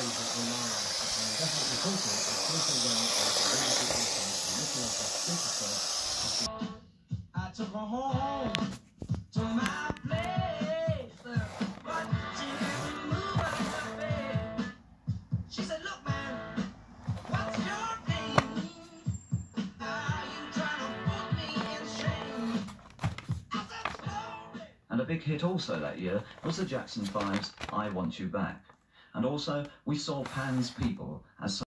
I took home to my place, but she didn't move out of bed. She said, "Look, man, what's your name? Are you trying to put me in shame?" I said, "Slowly." And a big hit also that year was the Jackson Five's I Want You Back. And also, we saw Pan's People